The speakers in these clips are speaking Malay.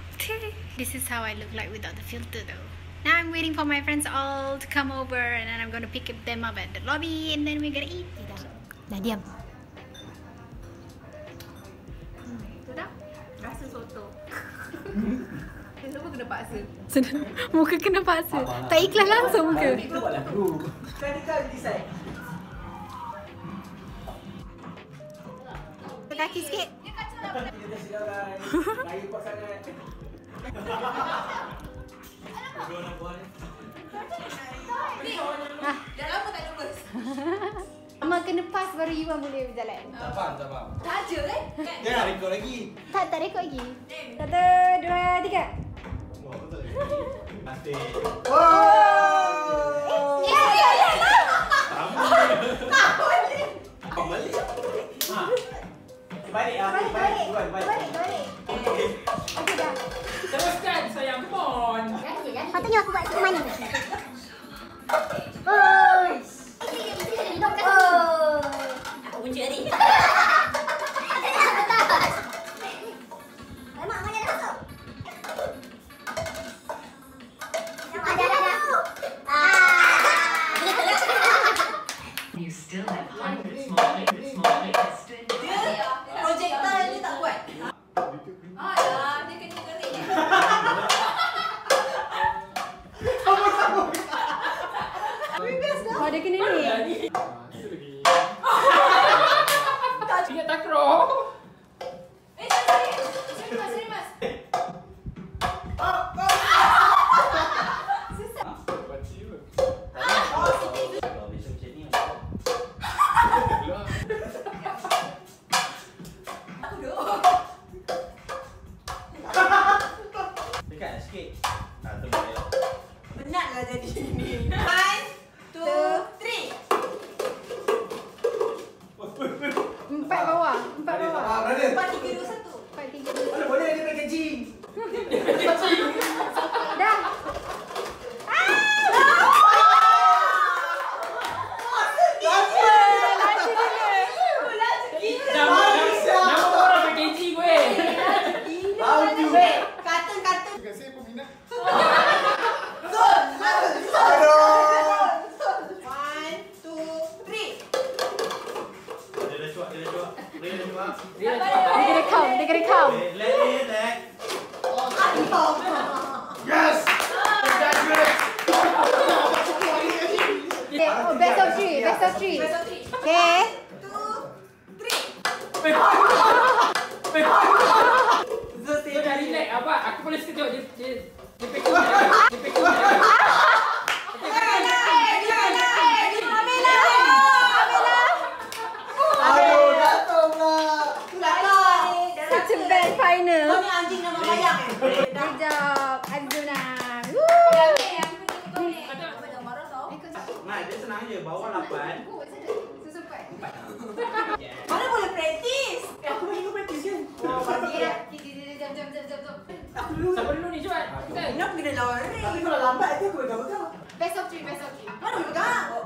preparation and dolling out. this is how I look like without the filter though. Now I'm waiting for my friends all to come over and then I'm gonna pick them up at the lobby and then we're gonna eat. Dah, dah diam. Sudah? Rasa soto. Kenapa kena paksa? Muka kena paksa. Tak ikhlas langsung muka. Kita buatlah dulu. Kan kita decide. Kaki sikit. Kita sedang orang. Raya kuat sangat. Ah, Dah lama tak nervous. Mama kena pas baru you orang boleh berjalan. Tak faham, tak faham. Saja kan? Kan? Dia nak record lagi. Tak, tak rekod lagi. Satu, dua, tiga. Nanti. Ya, ya, ya. Abang balik. Ha. Balik ah. Balik, balik. Balik, balik. Okey. Okey dah. Teruskan sayang, come on. Patutnya aku buat tu mana? Kena count. Dia kena count. Okay, let it, let. Yes! Congratulations! Okay, oh, best of three. Best of three. Best of three. Okay. Two, three. Apa? Aku boleh sekejap dia dia dia packaging. Dia packaging. Aduh, jatuh pula! Such a bad final. Kau ni anjing nama bayang eh? Good job, Azuna. Woo. Apa jangan marah tau. Nah, dia senang je. Bawah lapan. Mana boleh praktis? Aku kau practice kan? Oh, pasti ya. Siapa dulu ni cepat? Kan? Kenapa kena lari? Tapi kalau lambat nanti aku pegang pegang. Best of three, best of three. Mana boleh pegang?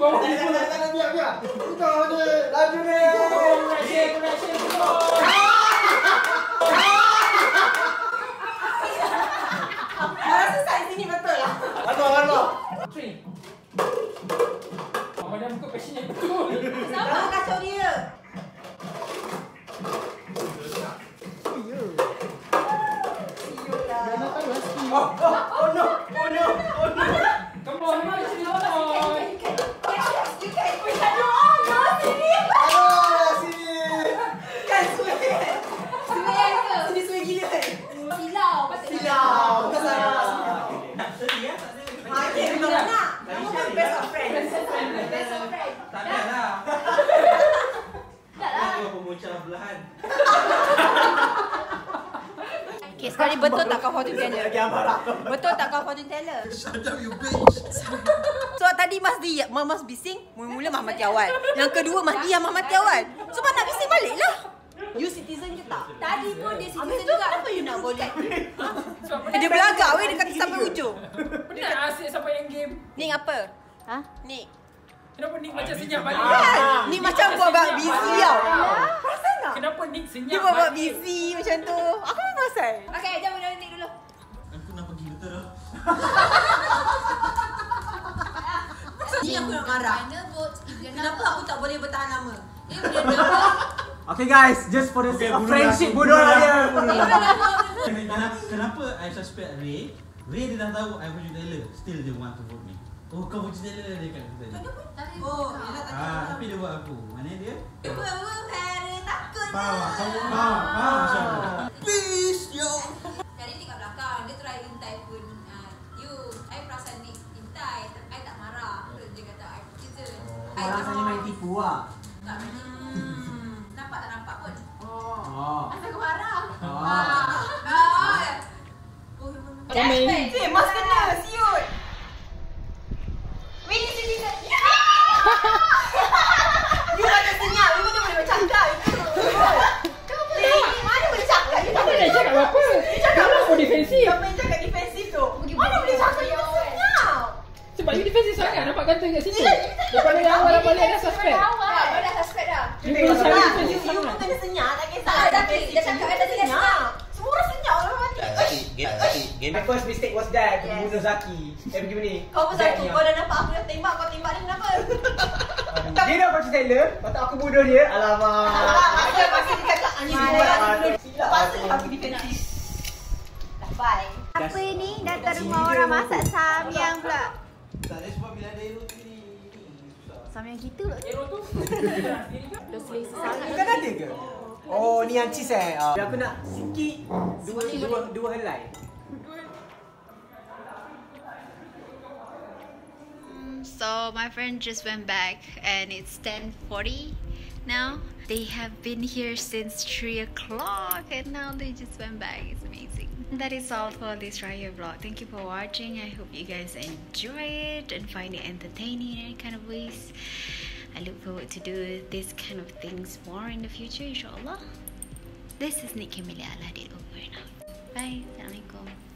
Tak ada, biar, biar. Kita ada laju ni. Malaysia, Malaysia, Saya rasa saiz sini betul lah. Aduh, aduh. Three. Oh, dia muka passionnya betul. Sama kacau dia. Oh, oh, oh no, oh no, oh no. Come on, Malaysia, come on. You can, we can do all girls sini. Aduh, sini. Kan suai. Suai ke? Sini suai gila kan? Silau. Silau. Bukan salah. Tak sedih ya, tak sedih. Ha, okay, betul nak. Nama pun best of friends. Best of friends. Tak ada lah. Tak lah. Dia pembuncah belahan. Okay, sekarang ni betul tak kau fortune teller? Lagi amarah. Betul tak kau fortune teller? Shut up, you bitch. So tadi Mas Di, Mas bising, mula-mula Mas mati awal. Yang kedua Mas Di yang Mas mati awal. So Mas nak bising balik lah. You citizen ke tak? Tadi pun dia citizen juga. Kenapa you nak boleh? Dia belagak weh dia kata sampai ujung. Penat asyik sampai yang game. Ni apa? Ha? Ni. Kenapa Nick macam senyap balik? Kan? Ni macam buat-buat busy tau. Perasan tak? Kenapa Nick Dia senyap buat-buat balik? busy macam tu. Aku perasan. Okay, jom kita Nick dulu. Aku nak pergi betul lah. Ni aku nak marah. Kenapa aku tak boleh bertahan lama? Okay guys, just for the sake of friendship, bodoh lah dia. Bodoh lah. Kenapa, kenapa I suspect Ray? Ray dia dah tahu I fortune teller. Still dia want to vote me. Oh kau fortune teller dia kat tadi. Oh, yelah tak Ah, tapi dia buat aku. Mana dia? takut. Faham, faham, faham, faham macam mana? Please, yo. Kali ni kat belakang Dia intai pun uh, You I perasan ni intai I tak marah Terus dia kata I citizen I Orang tak rasanya main tipu lah. Tak main hmm. Nampak tak nampak pun Oh. Asal kau marah Oh. Ah. Oh Macam main. Eh, Mas kena siut. Wini sini kan. You macam senyap, you macam boleh bercakap itu. Kau boleh. Mana boleh cakap? You tak Apa boleh nak cakap apa? Kenapa aku defensif? Kau main cakap defensif tu. Mana boleh cakap you senyap? Sebab you defensif sangat nampak ganteng kat situ. Tak Daripada boleh awal dah balik dah suspect. awal. Kau dah suspect dah You Tak, defensif you pun kena senyap, tak kisah. Tak, tapi dia cakap tadi dia senyap. Semua orang senyap lah mati. My first mistake was that. Yes. Bunuh Zaki. Eh, pergi ni. Kau pun satu, kau dah nampak aku dah tembak, kau tembak dia kenapa? Dia dah fortune teller. Lepas aku bunuh dia. Alamak. Masa masa dia cakap Ani buat. Silap Lepas aku. tu aku defensif. Dah bye. Apa ni? Datang rumah orang masak samyang pula. Tak ada sebab bila ada aero ni. Kita pula. Tu. Dah selesa sangat. Bukan ada ke? Oh, ni yang cheese eh. Uh, aku nak sikit dua dua dua helai. So my friend just went back and it's 10:40 now. They have been here since 3 o'clock and now they just went back. It's amazing. That is all for this Raya vlog. Thank you for watching. I hope you guys enjoy it and find it entertaining in any kind of ways. I look forward to do this kind of things more in the future, inshallah. This is Nick Camilla Aladid over now. Bye. Assalamualaikum.